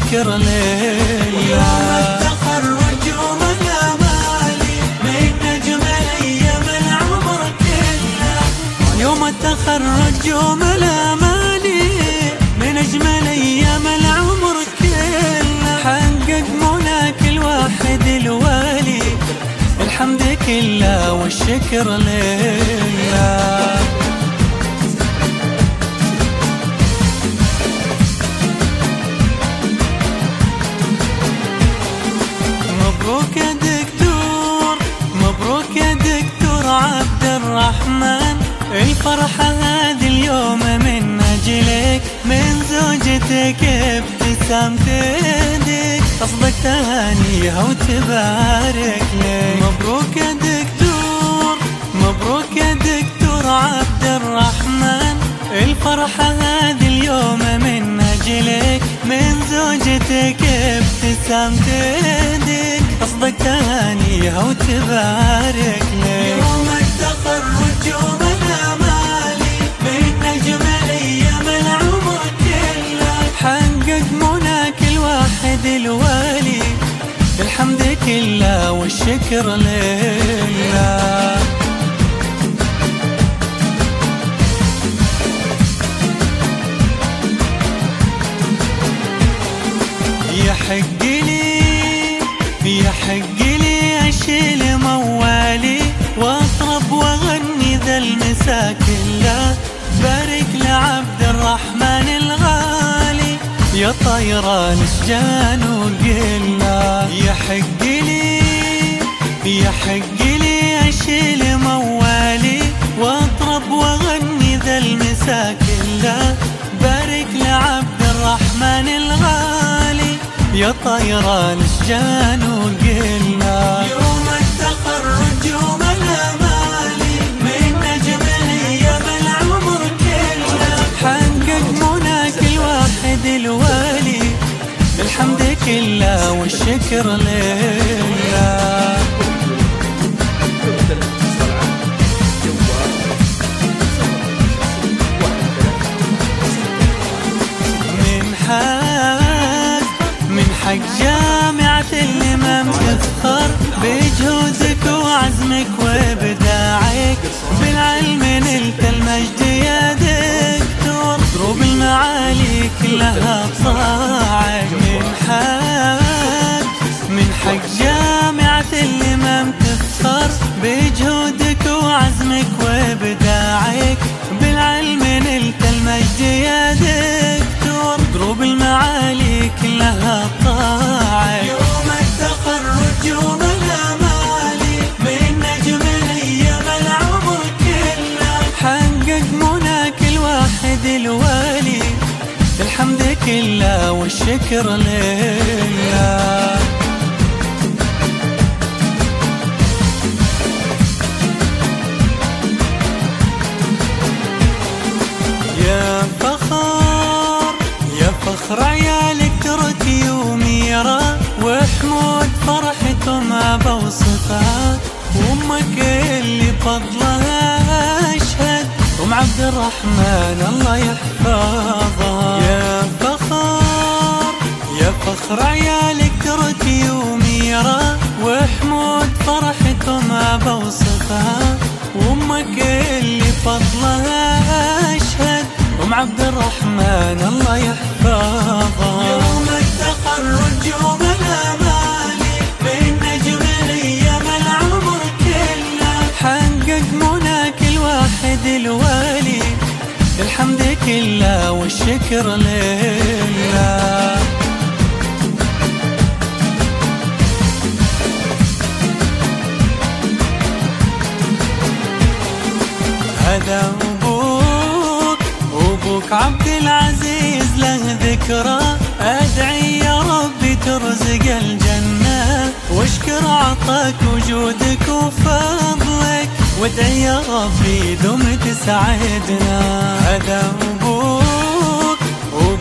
والشكر لله يوم التخرج يوم الاماني من اجمل أيام العمر كله. حقق منى كل واحد الوالي الحمد كله والشكر لله. مبروك يا دكتور مبروك يا دكتور عبد الرحمن. الفرحة هذه اليوم من أجلك من زوجتك ابتسامت يدك تصدق تهانيها وتبارك لك. مبروك يا دكتور مبروك يا دكتور عبد الرحمن. الفرحة هذه اليوم من أجلك من زوجتك ابتسامت يدك تصدق تهانيها وتبارك لك يوم التخرج يوم الأمالي من نجم الأيام العمر كله. حقق منى كل واحد الوالي الحمد كله والشكر لله. طيران شجان وقله يحق لي يحق لي اشيل موالي واطرب واغني ذا المساء كله بارك لعبد الرحمن الغالي. يا طيران شجان وقلنا يوم التخرج يوم والشكر لله من حق من حق جامعة الإمام تفخر بجهودك وعزمك وإبداعك. بالعلم نلت المجد يا دكتور دروب المعالي كلها طاعك وعزمك وإبداعك بالعلم نلت المجد يا دكتور. دروب المعالي كلها طاعك. يوم التخرج يوم الأمالي من نجم الأيام العمر كله. حقق منى كل واحد الوالي الحمد كله والشكر لله. الرحمن الله يحفظها يا فخر يا فخر عيالك تركي وميرا وحمود فرحته ما بوصفها وامك اللي فضلها أشهد. أم عبد الرحمن الله يحفظها يوم التخرج يوم والشكر لله. هذا أبوك أبوك عبد العزيز له ذكرى. أدعي يا ربي ترزق الجنة. واشكر عطاك وجودك وفضلك. وادعي يا ربي دم تسعدنا هذا أبوك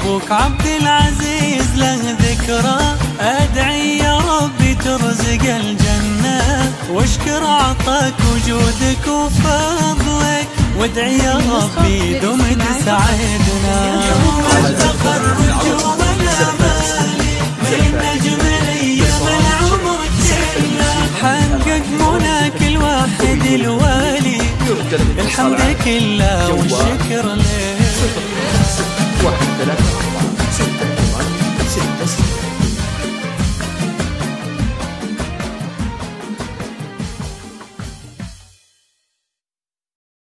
أبوك عبد العزيز له ذكرى. أدعي يا ربي ترزق الجنة. واشكر عطاك وجودك وفضلك. وادعي يا ربي دوم تسعدنا التخرج والامال من العمر كله حقق مناك الواحد الوالي. الحمد كله Guajatelas.